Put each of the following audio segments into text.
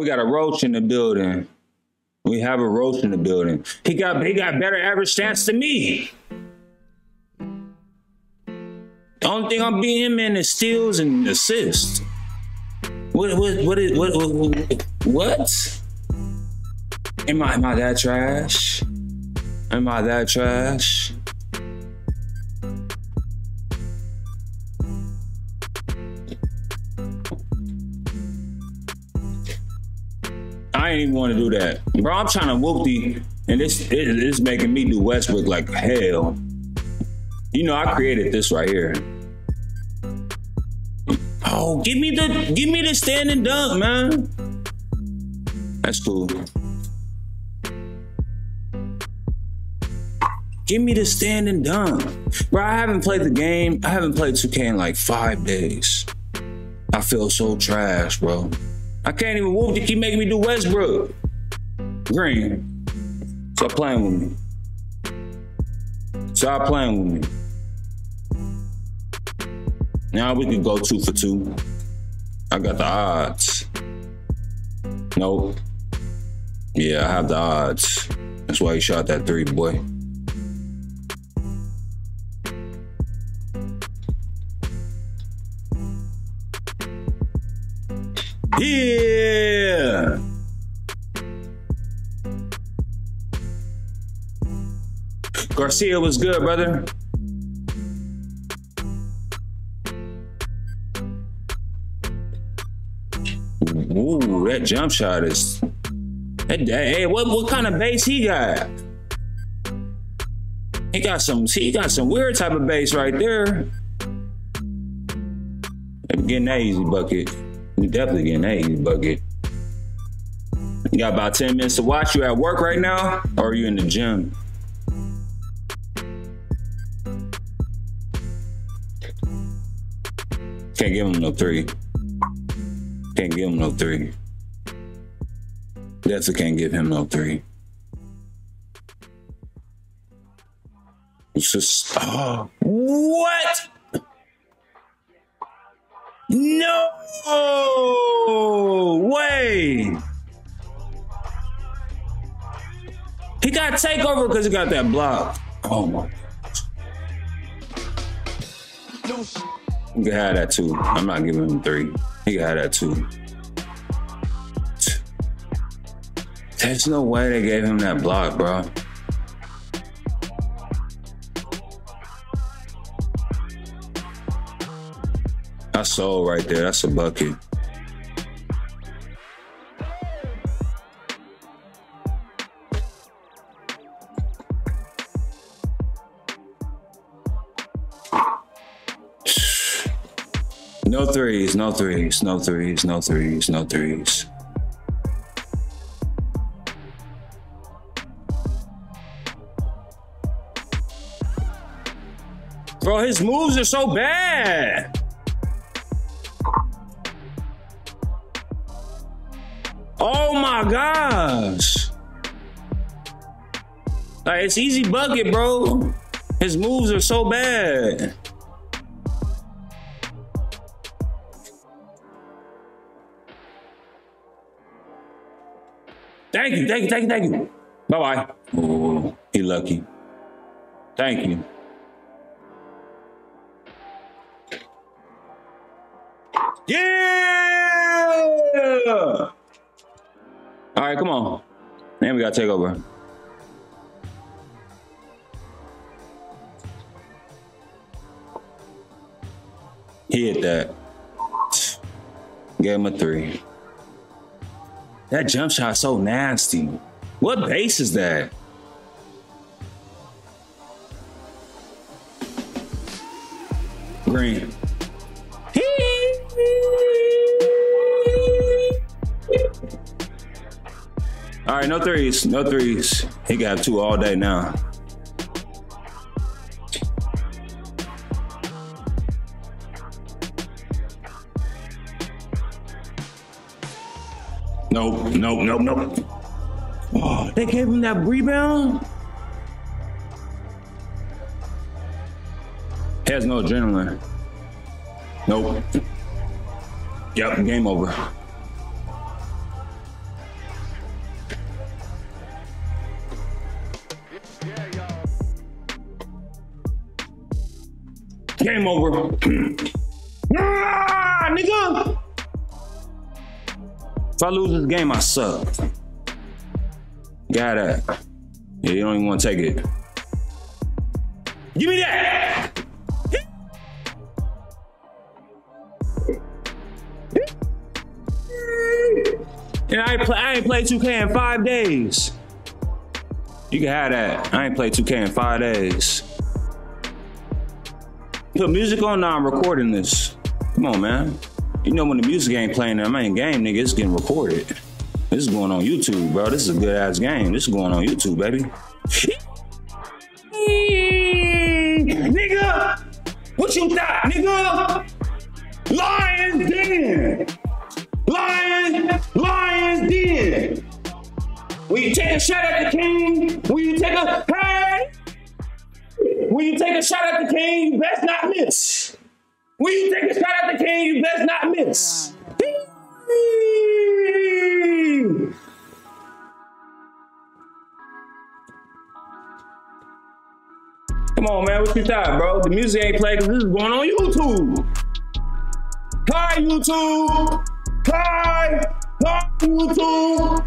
we got a roach in the building. We have a roach in the building. He got he got better average stats than me. Only thing I'm beating him in is steals and assists. What what what is what what? what? Am I am I that trash? Am I that trash? I ain't even want to do that, bro. I'm trying to whoop the, and this it, it's making me do Westbrook like hell. You know, I created this right here. Oh, give me the give me the standing dunk, man. That's cool. Give me the standing dunk. Bro, I haven't played the game. I haven't played 2K in like five days. I feel so trash, bro. I can't even whoop to keep making me do Westbrook. Green. Stop playing with me. Stop playing with me. Now we can go two for two. I got the odds. Nope. Yeah, I have the odds. That's why he shot that three, boy. Yeah. Garcia was good, brother. Ooh, that jump shot is. That, hey, what what kind of base he got? He got some. He got some weird type of base right there. I'm Getting that easy bucket. You definitely getting that easy bucket. You got about 10 minutes to watch. You at work right now, or are you in the gym? Can't give him no three. Can't give him no three. Definitely can't give him no three. It's just, oh, what? No way. He got takeover because he got that block. Oh my. He can have that too. I'm not giving him three. He can have that too. There's no way they gave him that block, bro. That's soul right there. That's a bucket. No threes, no threes, no threes, no threes, no threes. Bro, his moves are so bad. Oh my gosh. Like it's easy bucket, bro. His moves are so bad. Thank you, thank you, thank you, thank you. Bye bye. Oh, he lucky. Thank you. Yeah! All right, come on. Then we got to take over. He hit that. Him a three. That jump shot so nasty. What base is that? Green. All right, no threes, no threes. He got two all day now. Nope, nope, nope, nope. Oh, they gave him that rebound? Has no adrenaline. Nope. Yep, game over. Game over. ah, nigga! If I lose this game, I suck. Got that. Yeah, you don't even want to take it. Give me that! And I play, I ain't played 2K in five days. You can have that. I ain't played 2K in five days. Put music on now, I'm recording this. Come on, man. You know when the music ain't playing in the main game, nigga, it's getting recorded. This is going on YouTube, bro. This is a good ass game. This is going on YouTube, baby. nigga! What you thought, nigga? Lions Den! Lions, Lions Den! Will you take a shot at the king? Will you take a hey? Will you take a shot at the king? You best not miss. Will you take a shot at the king? You best not miss. Come on, man. What you thought, bro? The music ain't playing because this is going on YouTube. Hi, YouTube. Hi. Hi, YouTube.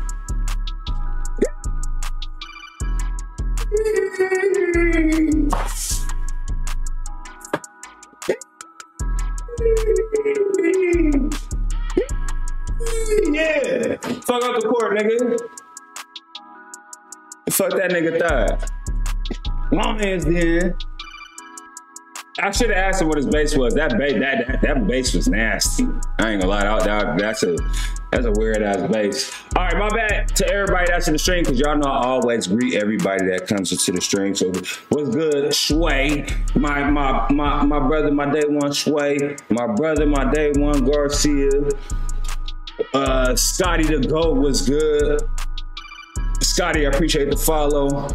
Yeah. Fuck out the court, nigga. Fuck that nigga thigh. Lions Den. I should have asked him what his base was. That base, that, that that base was nasty. I ain't gonna lie, that, that that's a that's a weird ass base. All right, my bad to everybody that's in the stream, because y'all know I always greet everybody that comes into the stream. So what's good, Sway? My my my my brother, my day one Sway. My brother, my day one Garcia. Uh, Scotty the Goat was good. Scotty, I appreciate the follow.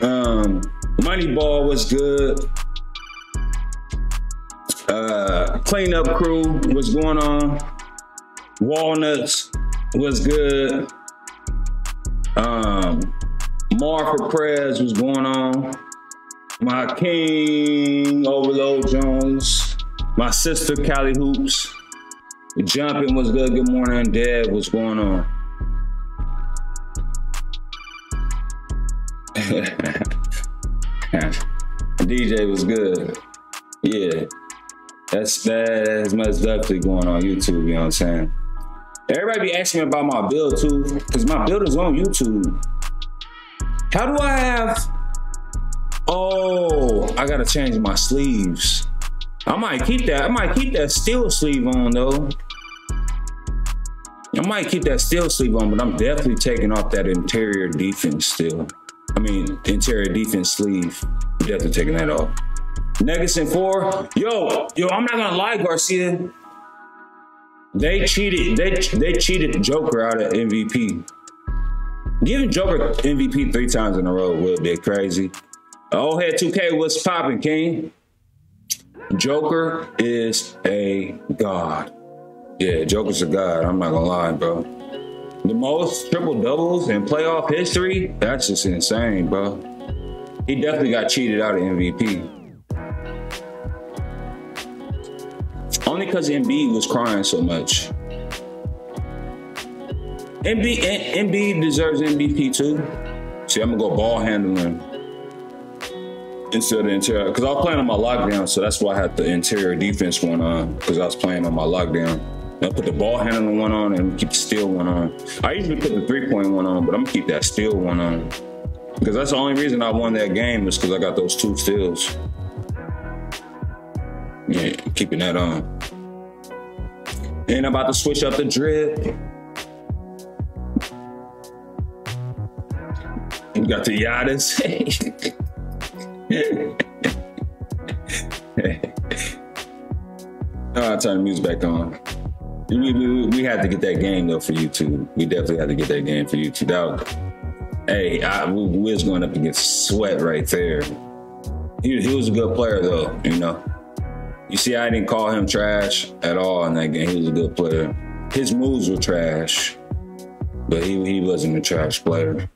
Um, Moneyball was good. Uh, cleanup crew what's going on. Walnuts was good. Um, Marfa Prez was going on. My King Overload Jones. My sister Callie Hoops. Jumping was good. Good morning, Dad. What's going on? DJ was good. Yeah. That's that's much definitely going on YouTube, you know what I'm saying? Everybody be asking me about my build too, because my build is on YouTube. How do I have Oh, I gotta change my sleeves. I might keep that. I might keep that steal sleeve on though. I might keep that steal sleeve on, but I'm definitely taking off that interior defense still. I mean, interior defense sleeve. I'm definitely taking that off. Nuggets in four. Yo, yo, I'm not gonna lie, Garcia. They cheated. They they cheated Joker out of MVP. Giving Joker MVP three times in a row would be crazy. Old head 2K, what's popping, King? Joker is a god. Yeah, Joker's a god. I'm not gonna lie, bro. The most triple doubles in playoff history, that's just insane, bro. He definitely got cheated out of MVP. Only because Embiid was crying so much. Embiid, Embiid deserves MVP too. See, I'm gonna go ball handling instead of interior because I was playing on my lockdown, so that's why I had the interior defense one on because I was playing on my lockdown. I put the ball handling one on and keep the steal one on. I usually put the three point one on, but I'm gonna keep that steal one on because that's the only reason I won that game is because I got those two steals. Yeah, keeping that on. And I'm about to switch up the drip. We got the Giannis. oh, I turn the music back on. we, we, we had to get that game though for YouTube. We definitely had to get that game for YouTube. That was, hey, I, we, we was going up against Sweat right there. He, he was a good player though, you know. You see, I didn't call him trash at all in that game. He was a good player. His moves were trash, but he, he wasn't a trash player.